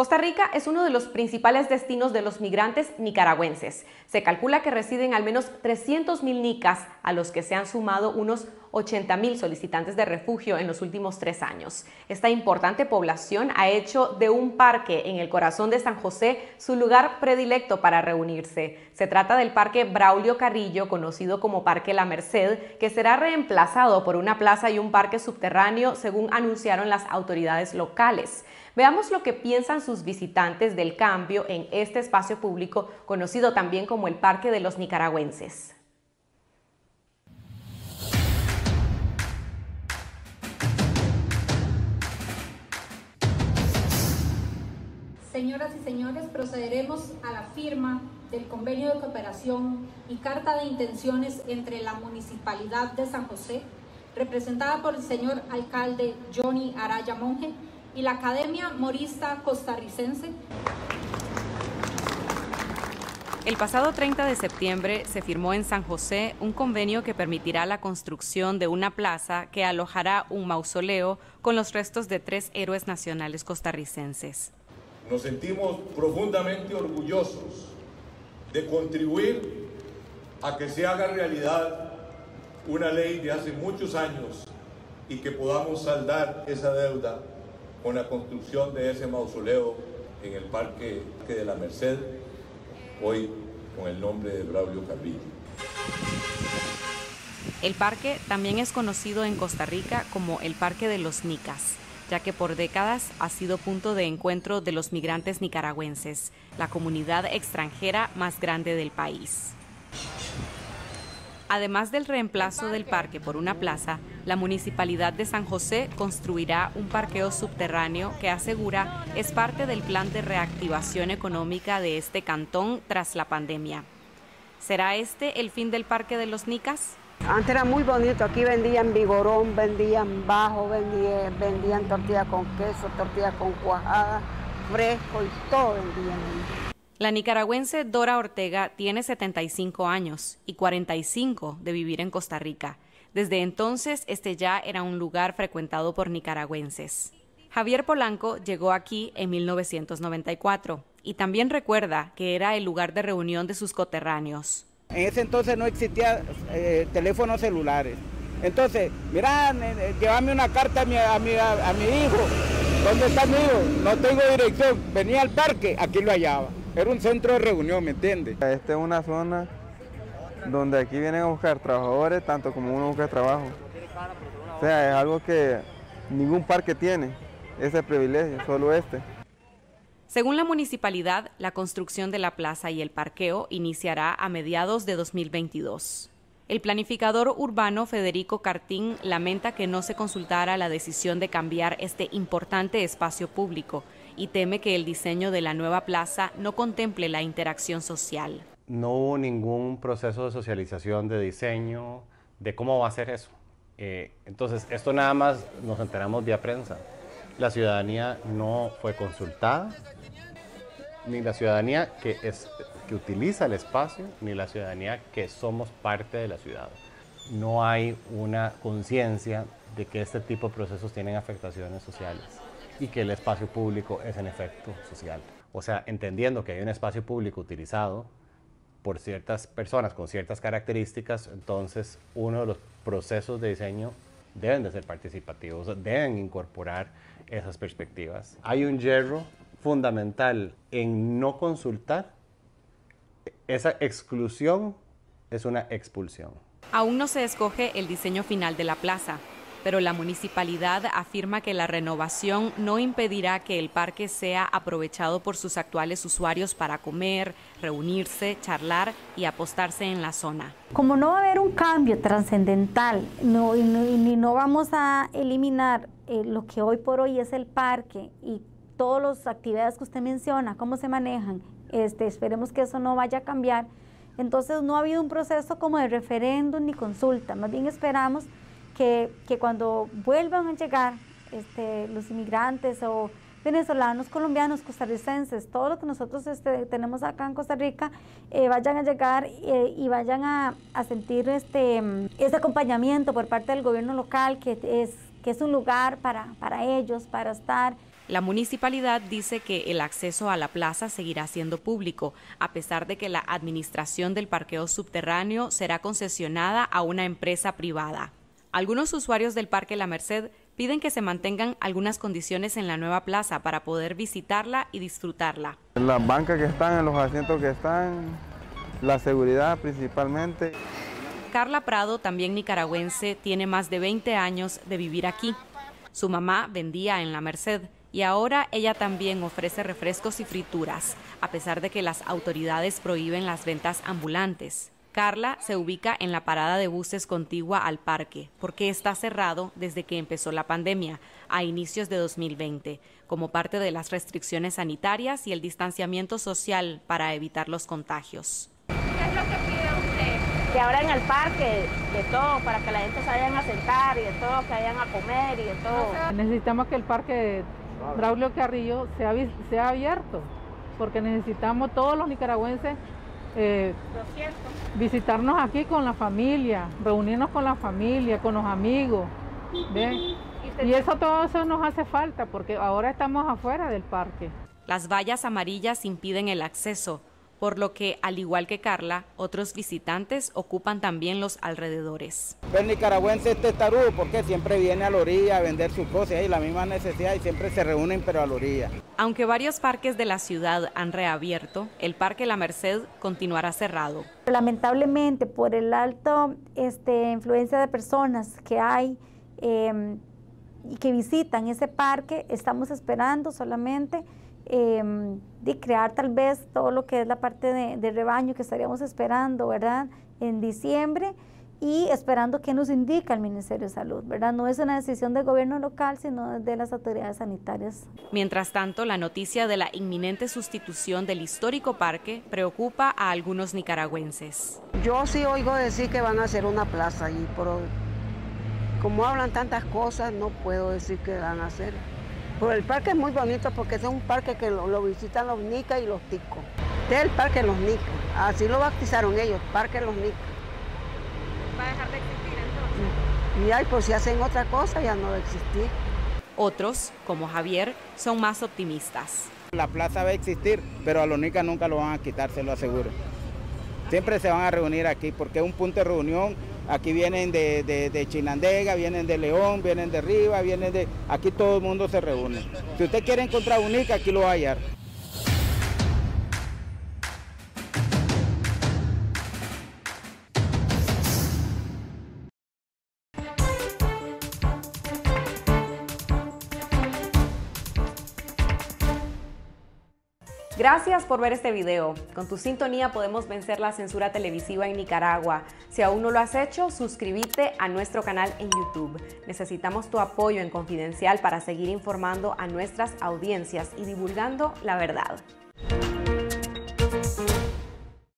Costa Rica es uno de los principales destinos de los migrantes nicaragüenses. Se calcula que residen al menos 300.000 nicas, a los que se han sumado unos 80.000 solicitantes de refugio en los últimos tres años. Esta importante población ha hecho de un parque en el corazón de San José su lugar predilecto para reunirse. Se trata del Parque Braulio Carrillo, conocido como Parque La Merced, que será reemplazado por una plaza y un parque subterráneo, según anunciaron las autoridades locales. Veamos lo que piensan sus visitantes del cambio en este espacio público, conocido también como el Parque de los Nicaragüenses. Señoras y señores, procederemos a la firma del convenio de cooperación y carta de intenciones entre la Municipalidad de San José, representada por el señor alcalde Johnny Araya Monge, y la Academia Morista Costarricense. El pasado 30 de septiembre se firmó en San José un convenio que permitirá la construcción de una plaza que alojará un mausoleo con los restos de tres héroes nacionales costarricenses. Nos sentimos profundamente orgullosos de contribuir a que se haga realidad una ley de hace muchos años y que podamos saldar esa deuda con la construcción de ese mausoleo en el Parque de la Merced, hoy con el nombre de Braulio Carrillo. El parque también es conocido en Costa Rica como el Parque de los Nicas, ya que por décadas ha sido punto de encuentro de los migrantes nicaragüenses, la comunidad extranjera más grande del país. Además del reemplazo del parque por una plaza, la Municipalidad de San José construirá un parqueo subterráneo que asegura es parte del plan de reactivación económica de este cantón tras la pandemia. ¿Será este el fin del Parque de los Nicas? Antes era muy bonito, aquí vendían vigorón, vendían bajo, vendían, vendían tortilla con queso, tortilla con cuajada, fresco y todo vendían. La nicaragüense Dora Ortega tiene 75 años y 45 de vivir en Costa Rica. Desde entonces, este ya era un lugar frecuentado por nicaragüenses. Javier Polanco llegó aquí en 1994 y también recuerda que era el lugar de reunión de sus coterráneos. En ese entonces no existía eh, teléfonos celulares. Entonces, mira, llévame una carta a mi, a, mi, a mi hijo. ¿Dónde está mi hijo? No tengo dirección. Venía al parque, aquí lo hallaba. Era un centro de reunión, ¿me entiendes? Esta es una zona donde aquí vienen a buscar trabajadores tanto como uno busca trabajo. O sea, es algo que ningún parque tiene, ese privilegio, solo este. Según la municipalidad, la construcción de la plaza y el parqueo iniciará a mediados de 2022. El planificador urbano Federico Cartín lamenta que no se consultara la decisión de cambiar este importante espacio público y teme que el diseño de la nueva plaza no contemple la interacción social. No hubo ningún proceso de socialización, de diseño, de cómo va a ser eso. Eh, entonces, esto nada más nos enteramos vía prensa. La ciudadanía no fue consultada, ni la ciudadanía que, es, que utiliza el espacio, ni la ciudadanía que somos parte de la ciudad. No hay una conciencia de que este tipo de procesos tienen afectaciones sociales y que el espacio público es en efecto social. O sea, entendiendo que hay un espacio público utilizado por ciertas personas con ciertas características, entonces uno de los procesos de diseño deben de ser participativos, deben incorporar esas perspectivas. Hay un hierro fundamental en no consultar. Esa exclusión es una expulsión. Aún no se escoge el diseño final de la plaza, pero la municipalidad afirma que la renovación no impedirá que el parque sea aprovechado por sus actuales usuarios para comer, reunirse, charlar y apostarse en la zona. Como no va a haber un cambio trascendental no, y, no, vamos a eliminar eh, lo que hoy por hoy es el parque y todas las actividades que usted menciona, cómo se manejan, este, esperemos que eso no vaya a cambiar. Entonces no ha habido un proceso como de referéndum ni consulta, más bien esperamos que, cuando vuelvan a llegar este, los inmigrantes o venezolanos, colombianos, costarricenses, todo lo que nosotros este, tenemos acá en Costa Rica, eh, vayan a llegar eh, y vayan a, sentir este, este acompañamiento por parte del gobierno local, que es, que es un lugar para, para ellos, para estar La municipalidad dice que el acceso a la plaza seguirá siendo público, a pesar de que la administración del parqueo subterráneo será concesionada a una empresa privada. Algunos usuarios del Parque La Merced piden que se mantengan algunas condiciones en la nueva plaza para poder visitarla y disfrutarla. Las bancas que están, los asientos que están, la seguridad principalmente. Carla Prado, también nicaragüense, tiene más de 20 años de vivir aquí. Su mamá vendía en La Merced y ahora ella también ofrece refrescos y frituras, a pesar de que las autoridades prohíben las ventas ambulantes. Carla se ubica en la parada de buses contigua al parque, porque está cerrado desde que empezó la pandemia, a inicios de 2020, como parte de las restricciones sanitarias y el distanciamiento social para evitar los contagios. ¿Qué es lo que pide usted? Que abran el parque de todo, para que la gente se vayan a sentar y de todo, que vayan a comer y de todo. Necesitamos que el parque Braulio Carrillo sea, sea abierto, porque necesitamos todos los nicaragüenses eh, visitarnos aquí con la familia, reunirnos con la familia, con los amigos. Y eso todo eso nos hace falta porque ahora estamos afuera del parque. Las vallas amarillas impiden el acceso, por lo que, al igual que Carla, otros visitantes ocupan también los alrededores. El nicaragüense es testarudo porque siempre viene a la orilla a vender sus cosas y la misma necesidad y siempre se reúnen pero a la orilla. Aunque varios parques de la ciudad han reabierto, el Parque La Merced continuará cerrado. Lamentablemente, por el alto este, influencia de personas que hay em, y que visitan ese parque, estamos esperando solamente Em, de crear tal vez todo lo que es la parte de, rebaño que estaríamos esperando, ¿verdad? En diciembre y esperando que nos indica el Ministerio de Salud, ¿verdad? No es una decisión del gobierno local, sino de las autoridades sanitarias. Mientras tanto, la noticia de la inminente sustitución del histórico parque preocupa a algunos nicaragüenses. Yo sí oigo decir que van a hacer una plaza allí, pero como hablan tantas cosas, no puedo decir que van a hacer. Pero el parque es muy bonito porque es un parque que lo, visitan los nicas y los ticos. Este es el parque de los nicas. Así lo bautizaron ellos, parque de los nicas. ¿Va a dejar de existir entonces? Y ahí, pues si hacen otra cosa ya no va a existir. Otros, como Javier, son más optimistas. La plaza va a existir, pero a los nicas nunca lo van a quitar, se lo aseguro. Siempre se van a reunir aquí porque es un punto de reunión Aquí vienen de, Chinandega, vienen de León, vienen de Riva, vienen de... Aquí todo el mundo se reúne. Si usted quiere encontrar un ICA, aquí lo va a hallar. Gracias por ver este video. Con tu sintonía podemos vencer la censura televisiva en Nicaragua. Si aún no lo has hecho, suscríbete a nuestro canal en YouTube. Necesitamos tu apoyo en Confidencial para seguir informando a nuestras audiencias y divulgando la verdad.